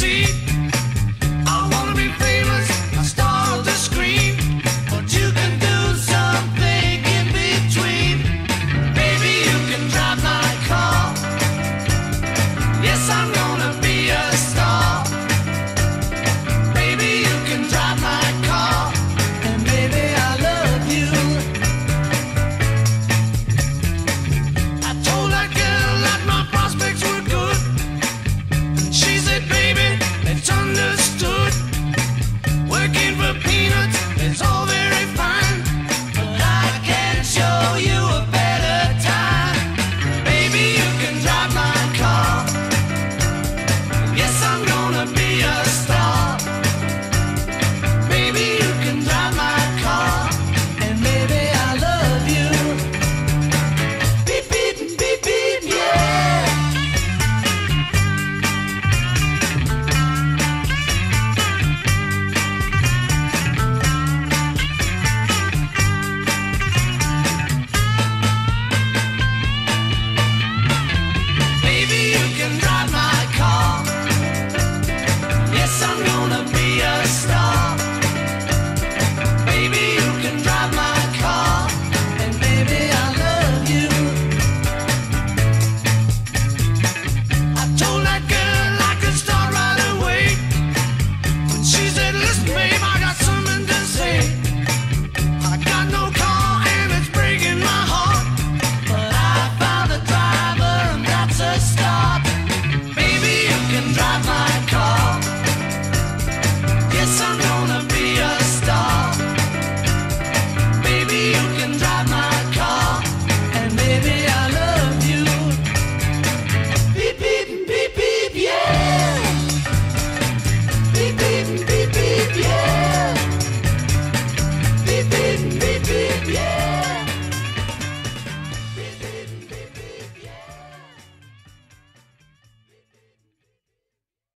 see.